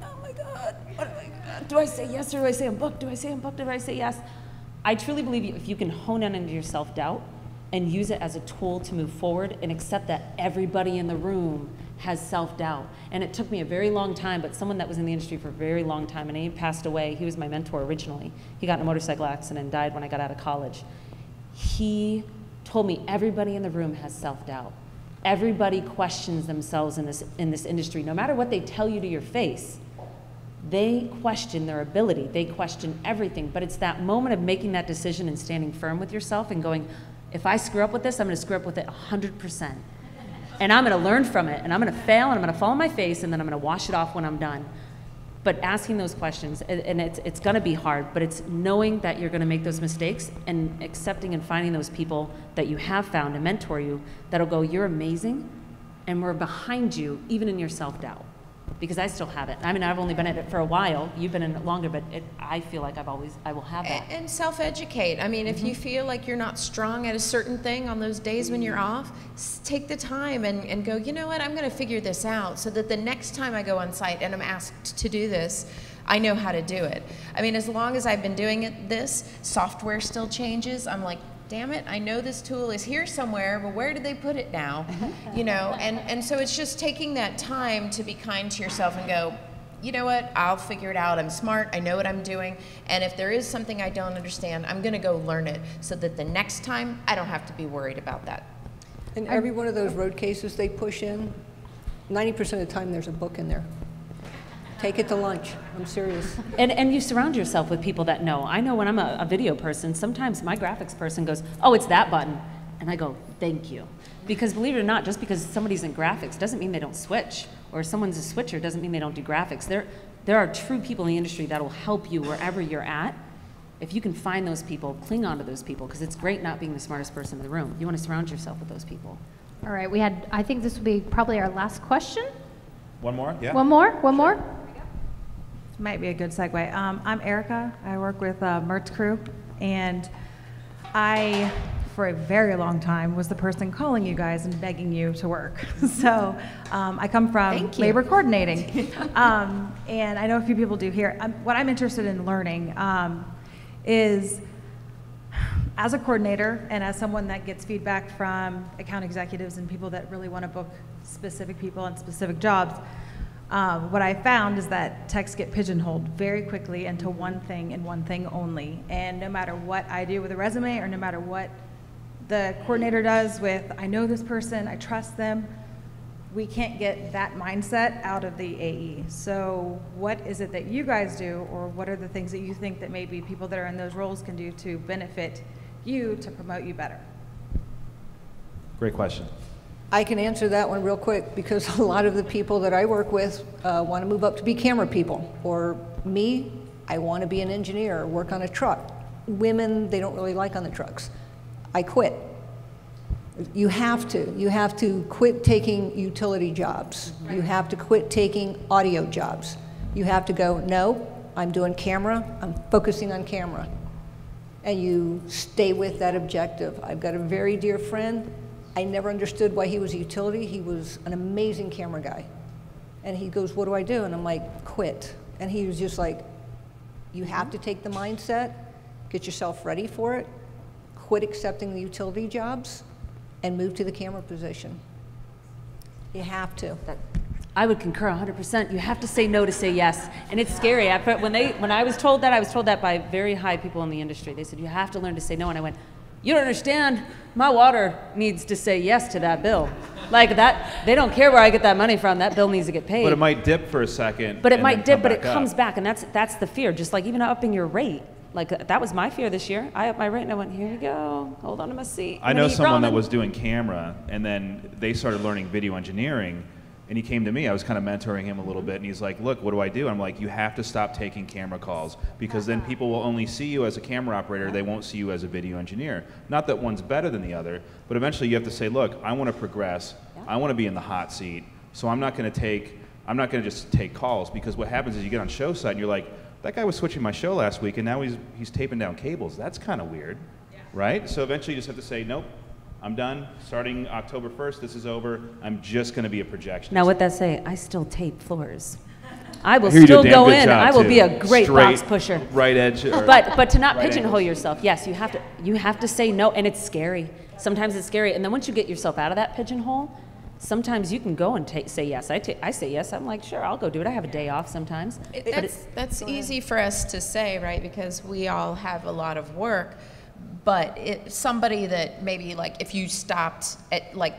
oh my God, what am I, do I say yes or do I say I'm booked? Do I say I'm booked do I say yes? I truly believe if you can hone in into your self doubt and use it as a tool to move forward and accept that everybody in the room has self doubt. And it took me a very long time, but someone that was in the industry for a very long time, and he passed away. He was my mentor originally. He got in a motorcycle accident and died when I got out of college. He told me everybody in the room has self doubt. Everybody questions themselves in this, in this industry. No matter what they tell you to your face, they question their ability, they question everything. But it's that moment of making that decision and standing firm with yourself and going, if I screw up with this, I'm going to screw up with it 100%. And I'm going to learn from it, and I'm going to fail, and I'm going to fall on my face, and then I'm going to wash it off when I'm done. But asking those questions, and it's, it's going to be hard, but it's knowing that you're going to make those mistakes and accepting and finding those people that you have found and mentor you that'll go, You're amazing, and we're behind you, even in your self doubt. Because I still have it. I mean, I've only been at it for a while. You've been in it longer, but it, I feel like I've always, I will have that. And self-educate. I mean, if you mm-hmm. feel like you're not strong at a certain thing on those days when you're mm-hmm. off, take the time and, and go, you know what, I'm going to figure this out so that the next time I go on site and I'm asked to do this, I know how to do it. I mean, as long as I've been doing it, this, software still changes. I'm like, damn it, I know this tool is here somewhere, but where did they put it now? you know, and, and so it's just taking that time to be kind to yourself and go, you know what, I'll figure it out. I'm smart, I know what I'm doing, and if there is something I don't understand, I'm gonna go learn it so that the next time I don't have to be worried about that. And every one of those road cases they push in, 90% of the time there's a book in there. Take it to lunch. I'm serious. And, and you surround yourself with people that know. I know when I'm a, a video person, sometimes my graphics person goes, oh, it's that button. And I go, thank you. Because believe it or not, just because somebody's in graphics doesn't mean they don't switch. Or someone's a switcher doesn't mean they don't do graphics. There, there are true people in the industry that will help you wherever you're at. If you can find those people, cling on to those people, because it's great not being the smartest person in the room. You want to surround yourself with those people. All right, we had, I think this will be probably our last question. One more? Yeah. One more? One more? Might be a good segue. Um, I'm Erica. I work with uh, Mertz Crew, and I, for a very long time, was the person calling you guys and begging you to work. so um, I come from labor coordinating, um, and I know a few people do here. Um, what I'm interested in learning um, is as a coordinator and as someone that gets feedback from account executives and people that really want to book specific people and specific jobs, um, what I found is that techs get pigeonholed very quickly into one thing and one thing only. And no matter what I do with a resume or no matter what the coordinator does with, I know this person, I trust them, we can't get that mindset out of the AE. So what is it that you guys do or what are the things that you think that maybe people that are in those roles can do to benefit you to promote you better? Great question. I can answer that one real quick because a lot of the people that I work with uh, want to move up to be camera people. Or me, I want to be an engineer or work on a truck. Women, they don't really like on the trucks. I quit. You have to. You have to quit taking utility jobs. You have to quit taking audio jobs. You have to go, no, I'm doing camera, I'm focusing on camera. And you stay with that objective. I've got a very dear friend. I never understood why he was a utility. He was an amazing camera guy. And he goes, What do I do? And I'm like, Quit. And he was just like, You have to take the mindset, get yourself ready for it, quit accepting the utility jobs, and move to the camera position. You have to. I would concur 100%. You have to say no to say yes. And it's scary. I, when, they, when I was told that, I was told that by very high people in the industry. They said, You have to learn to say no. And I went, You don't understand. My water needs to say yes to that bill. Like that, they don't care where I get that money from. That bill needs to get paid. But it might dip for a second. But it might dip, but it back comes back, and that's that's the fear. Just like even upping your rate, like that was my fear this year. I upped my rate, and I went, "Here you go, hold on to my seat." I I'm know gonna eat someone that was doing camera, and then they started learning video engineering, and he came to me. I was kind of mentoring him a little bit, and he's like, "Look, what do I do?" I'm like, "You have to stop taking camera calls because then uh-huh. people will only see you as a camera operator. They won't see you as a video engineer. Not that one's better than the other, but eventually you have to say, "Look, I want to progress. I want to be in the hot seat. So I'm not going to take. I'm not going to just take calls because what happens is you get on show site and you're like." That guy was switching my show last week, and now he's he's taping down cables. That's kind of weird, right? So eventually, you just have to say, nope, I'm done. Starting October 1st, this is over. I'm just going to be a projectionist. Now, what that say? I still tape floors. I will Here you do a still go in. I will too. be a great box pusher. Right edge. or- But but to not right pigeonhole angles. yourself. Yes, you have to you have to say no, and it's scary. Sometimes it's scary, and then once you get yourself out of that pigeonhole, sometimes you can go and ta- say yes. I ta- I say yes. I'm like, sure, I'll go do it. I have a day off sometimes. It- But That's, that's easy for us to say, right, because we all have a lot of work. But it, somebody that maybe like if you stopped at like,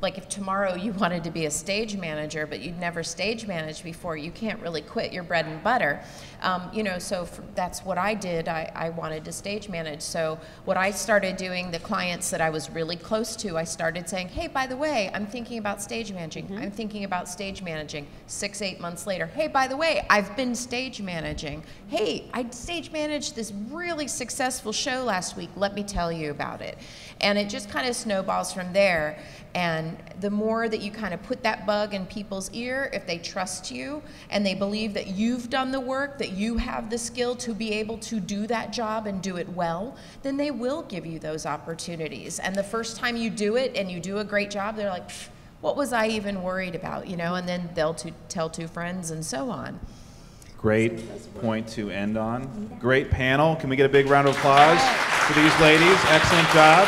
like if tomorrow you wanted to be a stage manager, but you'd never stage managed before, you can't really quit your bread and butter. Um, you know, so f that's what I did. I, I wanted to stage manage. So what I started doing, the clients that I was really close to, I started saying, hey, by the way, I'm thinking about stage managing. I'm thinking about stage managing. Six, eight months later, hey, by the way, I've been stage managing. Hey, I stage managed this really successful show last week. Let me tell you about it. And it just kind of snowballs from there. And the more that you kind of put that bug in people's ear, if they trust you and they believe that you've done the work, that you have the skill to be able to do that job and do it well, then they will give you those opportunities. And the first time you do it and you do a great job, they're like, what was I even worried about, you know? And then they'll tell two friends and so on. Great point to end on. Great panel. Can we get a big round of applause for these ladies? Excellent job.